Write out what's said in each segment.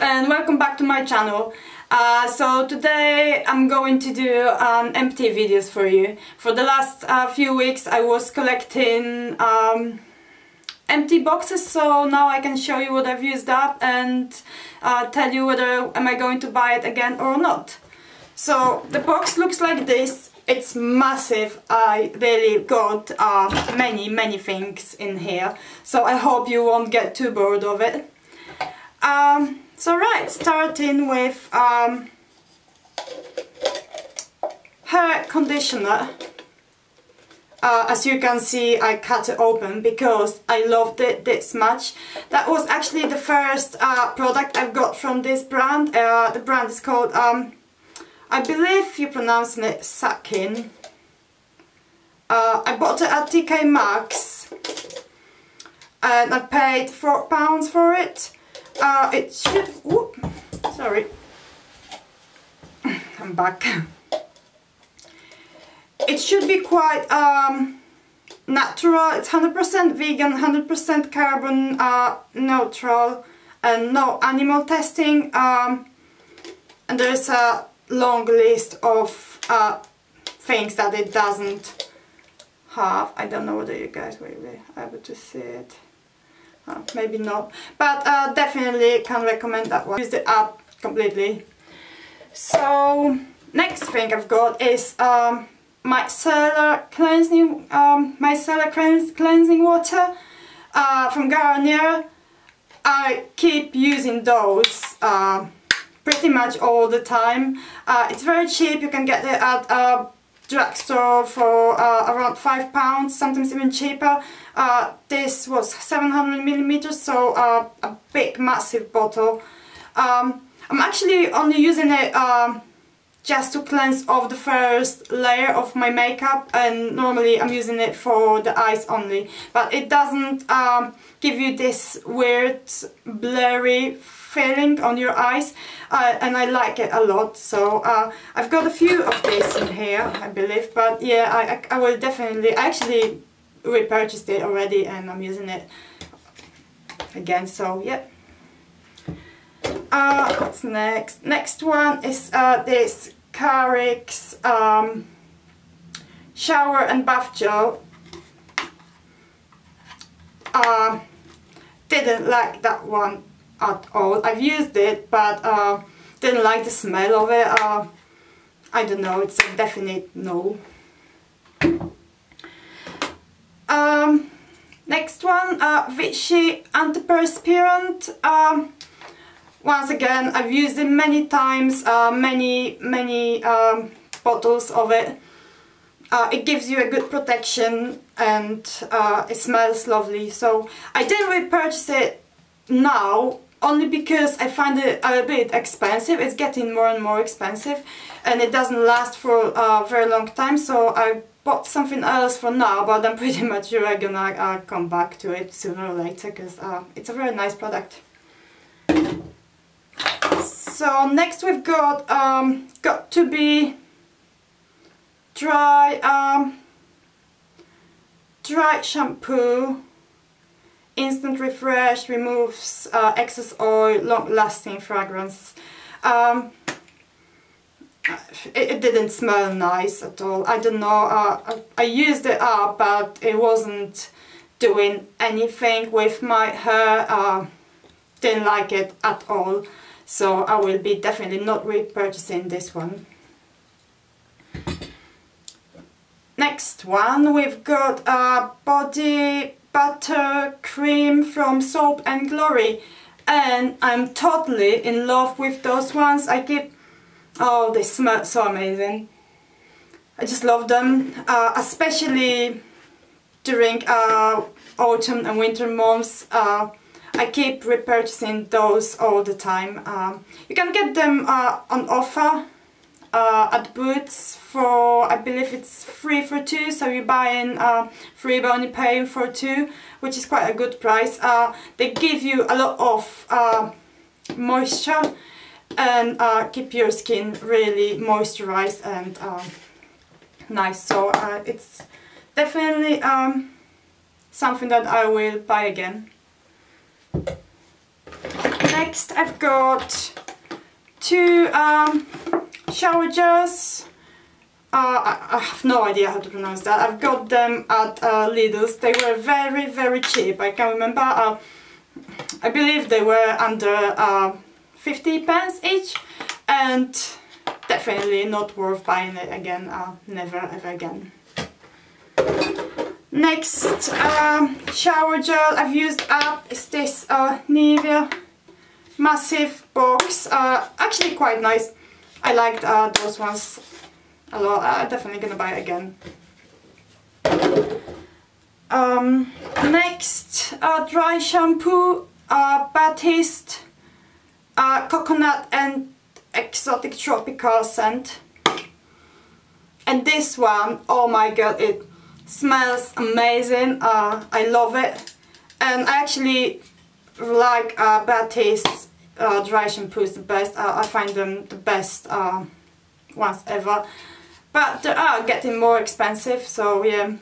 and welcome back to my channel. Uh, so today I'm going to do um, empty videos for you. For the last uh, few weeks I was collecting um, empty boxes so now I can show you what I've used up and uh, tell you whether am I going to buy it again or not. So the box looks like this. It's massive. I really got uh, many many things in here so I hope you won't get too bored of it. Um, so right, starting with um, hair conditioner. Uh, as you can see I cut it open because I loved it this much. That was actually the first uh, product I've got from this brand. Uh, the brand is called, um, I believe you pronounce it Sakin. Uh, I bought it at TK Maxx and I paid £4 for it. Uh, it should... Whoop, sorry. I'm back. It should be quite um, natural. It's 100% vegan, 100% carbon uh, neutral and no animal testing. Um, and there's a long list of uh, things that it doesn't have. I don't know whether you guys will be able to see it. Uh, maybe not, but uh, definitely can recommend that one. Use the app completely. So next thing I've got is um, micellar cleansing um, micellar cleans cleansing water uh, from Garnier. I keep using those uh, pretty much all the time. Uh, it's very cheap. You can get it at a drugstore for uh, around five pounds, sometimes even cheaper. Uh, this was 700 millimeters, so uh, a big, massive bottle. Um, I'm actually only using it um, just to cleanse off the first layer of my makeup and normally I'm using it for the eyes only. But it doesn't um, give you this weird blurry feeling on your eyes uh, and I like it a lot. So uh, I've got a few of this in here I believe but yeah I, I will definitely I actually repurchased it already and I'm using it again so yeah uh, what's next? Next one is uh, this Carex um, shower and bath gel. Uh, didn't like that one at all. I've used it but uh, didn't like the smell of it. Uh, I don't know, it's a definite no. Um, next one, uh, Vichy Antiperspirant. Um, once again, I've used it many times, uh, many, many um, bottles of it. Uh, it gives you a good protection and uh, it smells lovely. So I didn't repurchase it now only because I find it a bit expensive. It's getting more and more expensive and it doesn't last for a very long time. So I bought something else for now, but I'm pretty much sure I'm gonna uh, come back to it sooner or later because uh, it's a very nice product. So next we've got um, Got2b dry um, dry shampoo instant refresh removes uh, excess oil long-lasting fragrance. Um, it, it, didn't smell nice at all. I don't know uh, I, I used it up but it wasn't doing anything with my hair uh, didn't like it at all so I will be definitely not repurchasing this one. Next one we've got a body butter cream from Soap and Glory and I'm totally in love with those ones. I keep... Oh, they smell so amazing. I just love them, uh, especially during uh, autumn and winter months. Uh, I keep repurchasing those all the time. Um, you can get them uh, on offer uh, at Boots for, I believe it's three for two, so you're buying uh, three but only paying for two, which is quite a good price. Uh, they give you a lot of uh, moisture and uh, keep your skin really moisturized and nice. So it's definitely um, something that I will buy again. Next I've got two um, shower gels uh, I, I, have no idea how to pronounce that. I've got them at uh, Lidl's. They were very, very cheap. I can remember. Uh, I believe they were under uh, 50 pence each and definitely not worth buying it again. Uh, never ever again. Next um, shower gel I've used up is this uh, Nivea massive box. actually quite nice. I liked those ones a lot. I'm definitely gonna buy again. Um, next, uh, dry shampoo, uh, Batiste, uh, coconut and exotic tropical scent. And this one, oh my god, it smells amazing. Uh, I love it. And I actually like uh, Batiste uh, dry shampoos the best. Uh, I find them the best uh, ones ever but they are getting more expensive so yeah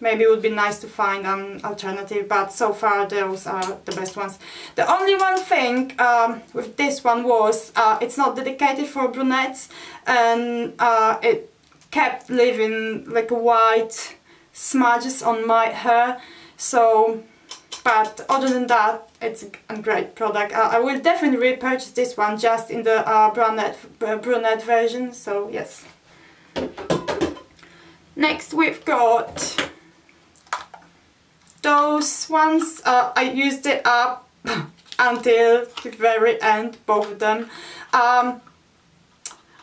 maybe it would be nice to find an alternative but so far those are the best ones. The only one thing um, with this one was uh, it's not dedicated for brunettes and uh, it kept leaving like white smudges on my hair so but other than that it's a great product. Uh, I will definitely repurchase this one just in the uh, brunette, uh, brunette version so yes. Next we've got those ones. Uh, I used it up until the very end, both of them. Um,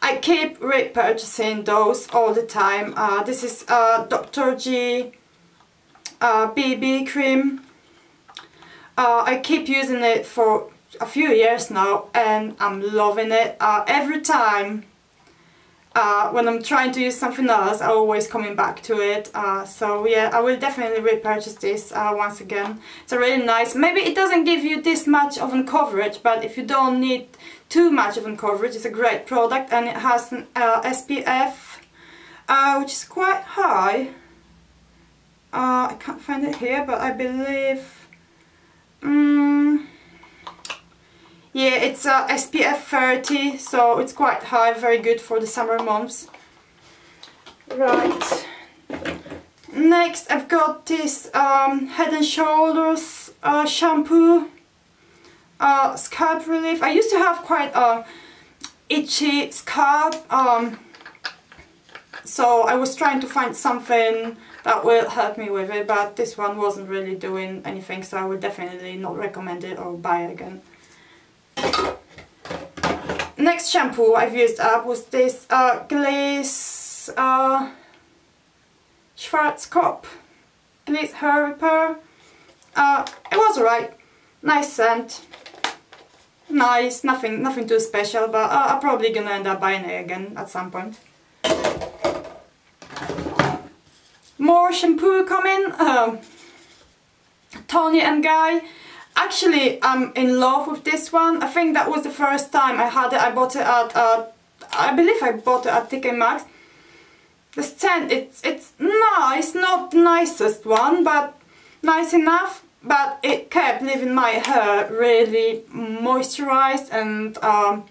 I keep repurchasing those all the time. Uh, this is uh, Dr. G BB cream. Uh, I keep using it for a few years now and I'm loving it. Uh, every time uh, when I'm trying to use something else, I'm always coming back to it. Uh, so yeah, I will definitely repurchase this uh, once again. It's a really nice, maybe it doesn't give you this much of an coverage, but if you don't need too much of an coverage, it's a great product and it has an uh, SPF, uh, which is quite high. Uh, I can't find it here, but I believe... Um, yeah, it's a SPF 30, so it's quite high, very good for the summer months. Right. Next, I've got this um, Head and Shoulders uh, shampoo, uh, scalp relief. I used to have quite a itchy scalp, um, so I was trying to find something that will help me with it, but this one wasn't really doing anything, so I would definitely not recommend it or buy it again. Next shampoo I've used up was this uh, Gliss uh, Schwarzkopf Gliss Hair Repair. Uh, it was alright, nice scent, nice, nothing nothing too special, but uh, I'm probably gonna end up buying it again at some point. More shampoo coming, um, Toni and Guy Actually, I'm in love with this one. I think that was the first time I had it. I bought it at, uh, I believe I bought it at TK Maxx. The scent, it's, it's nice, not the nicest one, but nice enough. But it kept leaving my hair really moisturized and um,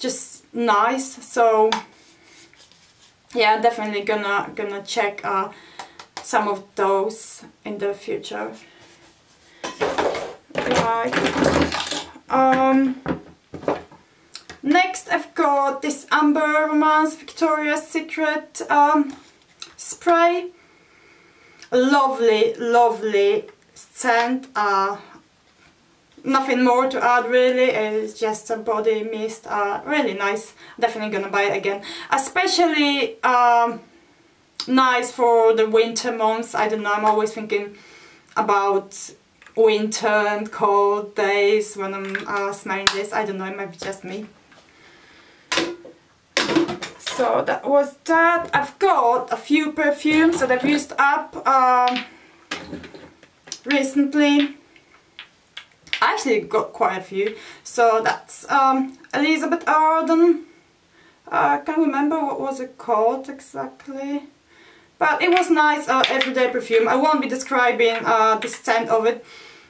just nice. So yeah, definitely gonna gonna check uh, some of those in the future. Right. Um, next I've got this Amber Romance Victoria's Secret um, spray. Lovely, lovely scent. Uh, nothing more to add really, it's just a body mist. Uh, really nice. Definitely gonna buy it again. Especially um, nice for the winter months. I don't know, I'm always thinking about winter and cold days when I'm uh, smelling this. I don't know, it might be just me. So that was that. I've got a few perfumes that I've used up um, recently. I actually got quite a few. So that's um, Elizabeth Arden. Uh, I can't remember what was it called exactly. But it was nice uh, everyday perfume. I won't be describing uh, the scent of it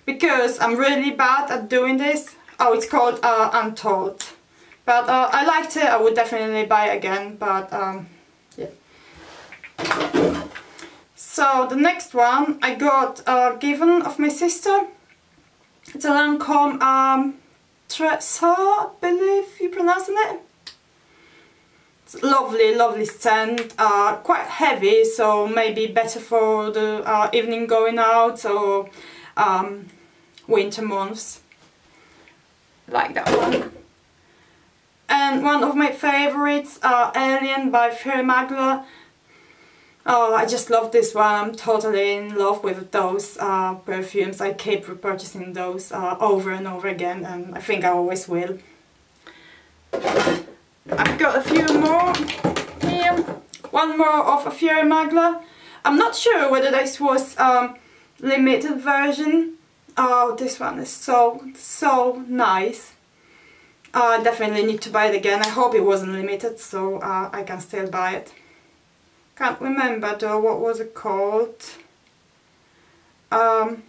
because I'm really bad at doing this. Oh, it's called uh, Untold. But uh, I liked it, I would definitely buy it again, but um, yeah. So the next one I got uh, given of my sister. It's a Lancome um, Trésor, I believe you pronounce it. Lovely, lovely scent, uh, quite heavy, so maybe better for the uh, evening going out or um, winter months. Like that one. And one of my favorites are Alien by Thierry Mugler. Oh, I just love this one. I'm totally in love with those uh, perfumes. I keep repurchasing those uh, over and over again and I think I always will. I've got a few more here. One more of a Thierry Mugler. I'm not sure whether this was um, limited version. Oh, this one is so, so nice. Uh, I definitely need to buy it again. I hope it wasn't limited so uh, I can still buy it. Can't remember though what was it called. Um,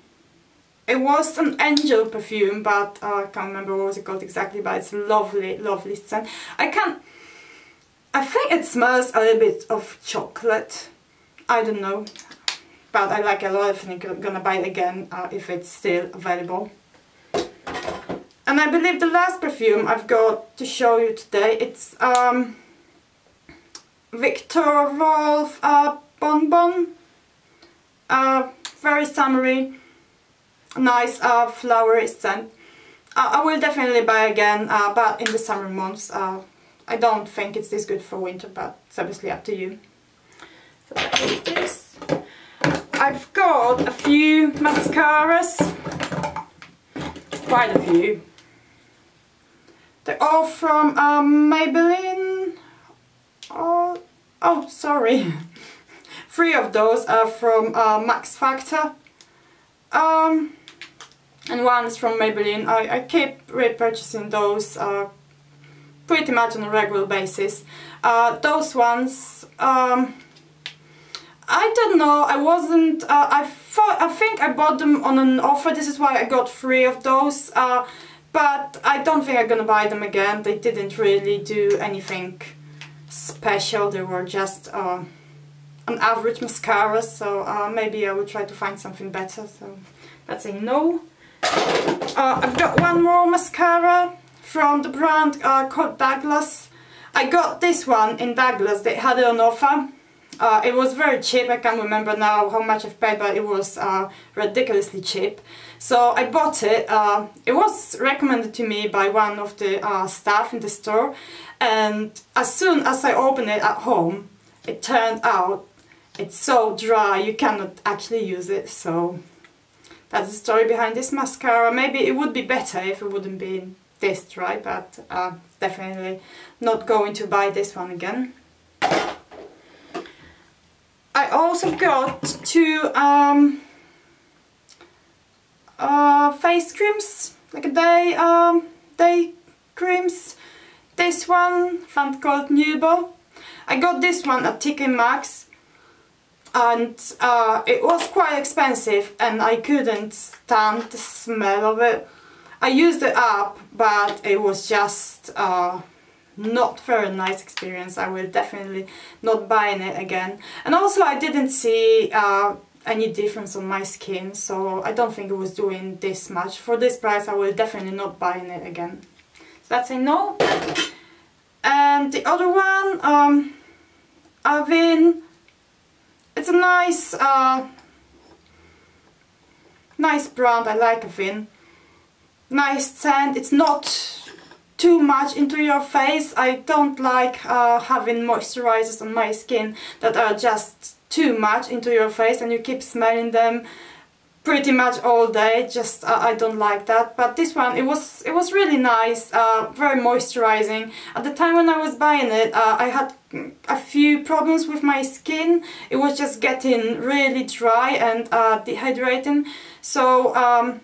it was an angel perfume but uh, I can't remember what was it called exactly but it's lovely, lovely scent. I can I think it smells a little bit of chocolate. I don't know. But I like a lot. I think I'm gonna buy it again uh, if it's still available. And I believe the last perfume I've got to show you today, it's um, Viktor Rolf uh, Bonbon. Uh, very summery, nice uh, flowery scent. Uh, I will definitely buy again, uh, but in the summer months. Uh, I don't think it's this good for winter, but it's obviously up to you. So that is this. I've got a few mascaras, quite a few. They're all from um, Maybelline. Oh, oh, sorry. Three of those are from uh, Max Factor. Um, and one is from Maybelline. I, I keep repurchasing those uh, pretty much on a regular basis. Uh, those ones, um, I don't know, I wasn't, uh, I thought, I think I bought them on an offer, this is why I got three of those, uh, but I don't think I'm gonna buy them again, they didn't really do anything special, they were just uh, an average mascara, so uh, maybe I will try to find something better, so that's a no. Uh, I've got one more mascara from the brand uh, called Douglas. I got this one in Douglas, they had it on offer. Uh, it was very cheap, I can't remember now how much I've paid, but it was uh, ridiculously cheap. So I bought it, uh, it was recommended to me by one of the uh, staff in the store and as soon as I opened it at home, it turned out it's so dry you cannot actually use it, so that's the story behind this mascara. Maybe it would be better if it wouldn't be this dry, but uh, definitely not going to buy this one again. I also got two um, uh, face creams, like a day, um, day creams. This one, font called Nubo. I got this one at TK Maxx and uh, it was quite expensive and I couldn't stand the smell of it. I used it up but it was just uh, not very nice experience. I will definitely not buying it again. And also I didn't see uh, any difference on my skin so I don't think it was doing this much. For this price I will definitely not buying it again. So that's a no. And the other one, um, Avène it's a nice, uh, nice brand, I like Avène. Nice scent, it's not too much into your face. I don't like uh, having moisturizers on my skin that are just too much into your face and you keep smelling them pretty much all day just uh, I don't like that but this one it was it was really nice uh, very moisturizing at the time when I was buying it uh, I had a few problems with my skin it was just getting really dry and uh, dehydrating so um,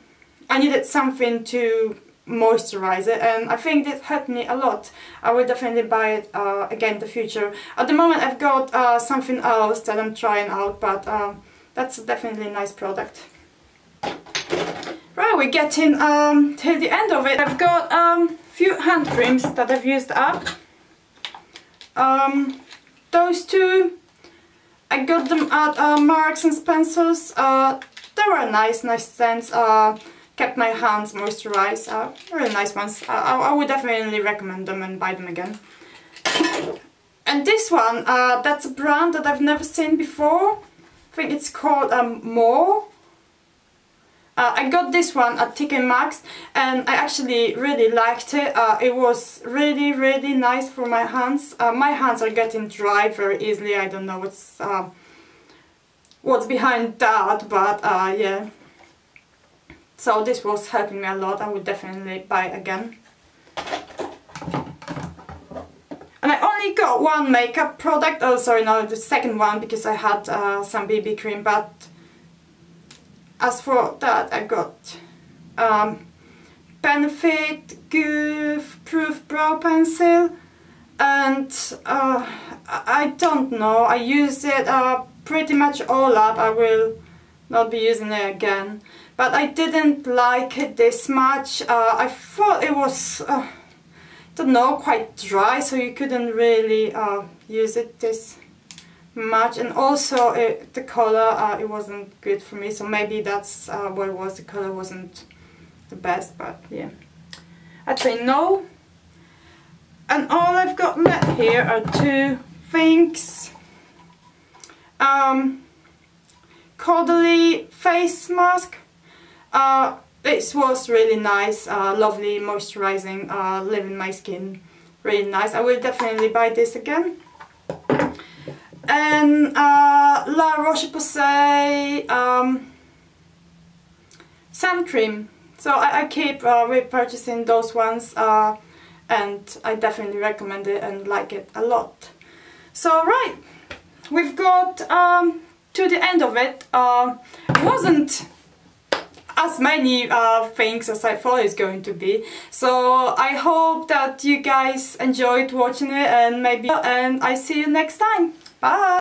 I needed something to moisturize it and I think this helped me a lot. I will definitely buy it uh, again in the future. At the moment I've got uh, something else that I'm trying out but that's definitely a nice product. We're getting um, the end of it. I've got a um, few hand creams that I've used up. Um, those two, I got them at uh, Marks and Spencer's. Uh, they were nice, nice scents. Uh, kept my hands moisturized. Uh, really nice ones. I, I would definitely recommend them and buy them again. And this one, uh, that's a brand that I've never seen before. I think it's called um, More. Uh, I got this one at TK Maxx and I actually really liked it. Uh, it was really really nice for my hands. Uh, my hands are getting dry very easily. I don't know what's uh, what's behind that but uh, yeah. So this was helping me a lot. I would definitely buy again. And I only got one makeup product, oh sorry no the second one because I had uh, some BB cream but as for that I got um, Benefit Goof Proof Brow Pencil and uh, I don't know, I used it uh, pretty much all up, I will not be using it again. But I didn't like it this much, uh, I thought it was, uh, don't know, quite dry so you couldn't really uh, use it this much. And also the color uh, it wasn't good for me. So maybe that's uh, what it was. The color wasn't the best but yeah. I'd say no. And all I've got left here are two things. Um, Caudalie face mask. Uh, this was really nice. Uh, lovely moisturizing uh, leaving my skin. Really nice. I will definitely buy this again and uh, La Roche-Posay um, sun cream. So I, I keep uh, repurchasing those ones uh, and I definitely recommend it and like it a lot. So right, we've got um, to the end of it. Uh, it wasn't as many uh, things as I thought it's going to be. So I hope that you guys enjoyed watching it and maybe and I see you next time. Bye!